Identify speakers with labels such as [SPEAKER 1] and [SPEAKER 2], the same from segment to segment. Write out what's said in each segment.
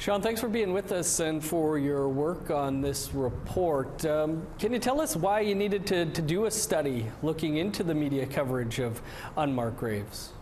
[SPEAKER 1] Sean, thanks for being with us and for your work on this report. Um, can you tell us why you needed to, to do a study looking into the media coverage of unmarked graves?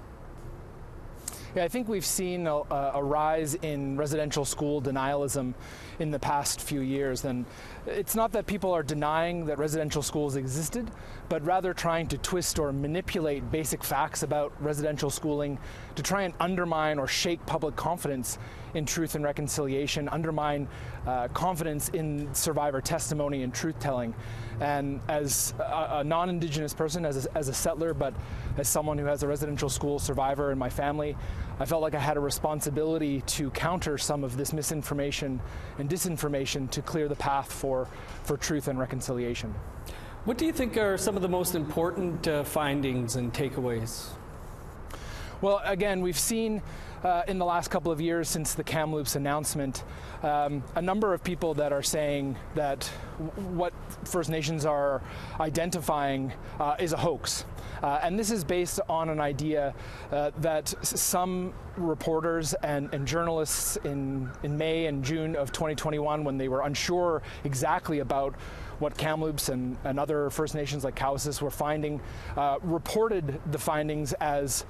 [SPEAKER 2] Yeah, I think we've seen a, a, rise in residential school denialism in the past few years. And it's not that people are denying that residential schools existed, but rather trying to twist or manipulate basic facts about residential schooling to try and undermine or shake public confidence in truth and reconciliation, undermine uh, confidence in survivor testimony and truth telling. And as a, a non Indigenous person, as a, as a settler, but as someone who has a residential school survivor in my family, I felt like I had a responsibility to counter some of this misinformation and disinformation to clear the path for, for truth and reconciliation.
[SPEAKER 1] What do you think are some of the most important uh, findings and takeaways?
[SPEAKER 2] Well, again, we've seen uh, in the last couple of years since the Kamloops announcement um, a number of people that are saying that what First Nations are identifying uh, is a hoax. Uh, and this is based on an idea uh, that some reporters and, and, journalists in, in May and June of 2021, when they were unsure exactly about what Kamloops and, and other First Nations like Cowessess were finding, uh, reported the findings as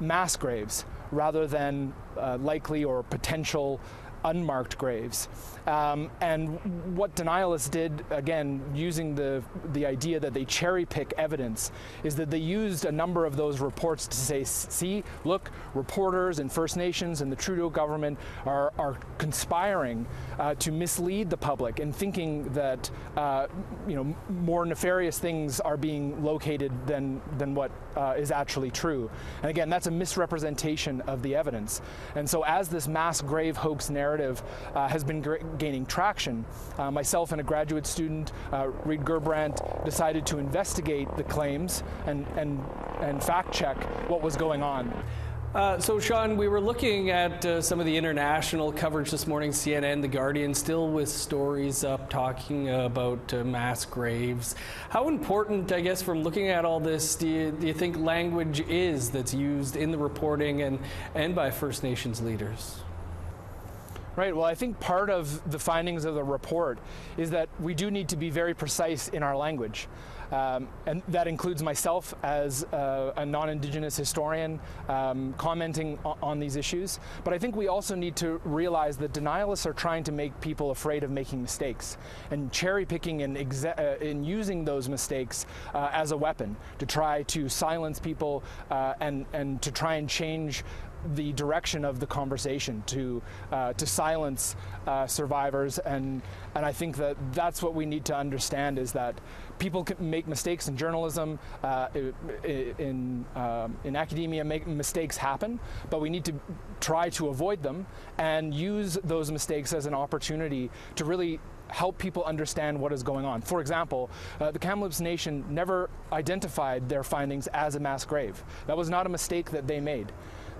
[SPEAKER 2] mass graves rather than uh, likely or potential unmarked graves. Um, and what denialists did, again, using the, the idea that they cherry pick evidence, is that they used a number of those reports to say, see, look, reporters and First Nations and the Trudeau government are, are conspiring uh, to mislead the public and thinking that uh, you know, more nefarious things are being located than, than what uh, is actually true. And again, that's a misrepresentation of the evidence. And so as this mass grave hoax narrative uh, has been gaining traction, uh, myself and a graduate student, uh, Reid Gerbrandt, decided to investigate the claims and, and, and fact check what was going on.
[SPEAKER 1] Uh, so, Sean, we were looking at uh, some of the international coverage this morning. CNN, The Guardian, still with stories up talking about uh, mass graves. How important, I guess, from looking at all this, do you, do you think language is that's used in the reporting and, and by First Nations leaders?
[SPEAKER 2] Right. Well, I think part of the findings of the report is that we do need to be very precise in our language. Um, and that includes myself as a, a non-Indigenous historian um, commenting on, on, these issues. But I think we also need to realize that denialists are trying to make people afraid of making mistakes and cherry picking and, uh, and using those mistakes uh, as a weapon to try to silence people uh, and, and to try and change the direction of the conversation to uh, to silence uh, survivors and and I think that that's what we need to understand is that people can make mistakes in journalism uh, in um, in academia make mistakes happen but we need to try to avoid them and use those mistakes as an opportunity to really help people understand what is going on. For example, uh, the Kamloops Nation never identified their findings as a mass grave. That was not a mistake that they made.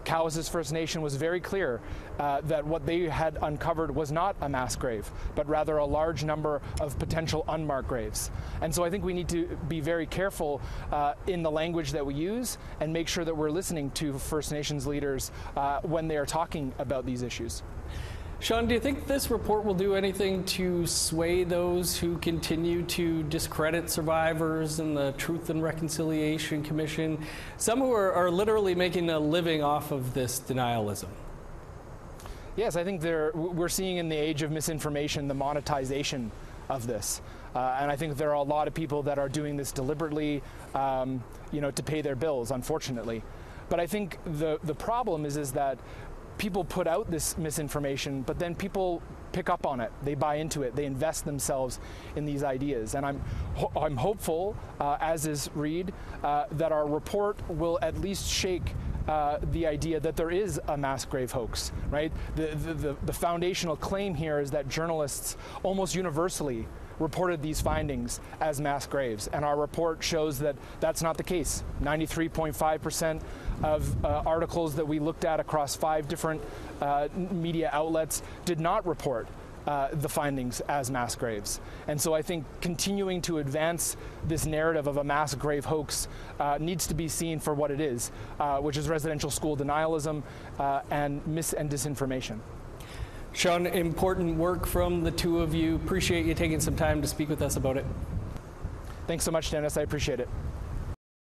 [SPEAKER 2] Cowessess First Nation was very clear uh, that what they had uncovered was not a mass grave, but rather a large number of potential unmarked graves. And so I think we need to be very careful uh, in the language that we use and make sure that we're listening to First Nations leaders uh, when they are talking about these issues.
[SPEAKER 1] Sean, do you think this report will do anything to sway those who continue to discredit survivors and the Truth and Reconciliation Commission? Some who are, are literally making a living off of this denialism.
[SPEAKER 2] Yes, I think we're seeing in the age of misinformation the monetization of this. Uh, and I think there are a lot of people that are doing this deliberately, um, you know, to pay their bills, unfortunately. But I think the, the problem is, is that people put out this misinformation, but then people pick up on it. They buy into it. They invest themselves in these ideas. And I'm, ho- I'm hopeful, uh, as is Reid, uh, that our report will at least shake uh, the idea that there is a mass grave hoax, right? The, the, the, the foundational claim here is that journalists almost universally reported these findings as mass graves. And our report shows that that's not the case. 93.5% of uh, articles that we looked at across five different uh, media outlets did not report uh, the findings as mass graves. And so I think continuing to advance this narrative of a mass grave hoax uh, needs to be seen for what it is, uh, which is residential school denialism uh, and mis and disinformation.
[SPEAKER 1] Sean, important work from the two of you. Appreciate you taking some time to speak with us about it.
[SPEAKER 2] Thanks so much, Dennis. I appreciate it.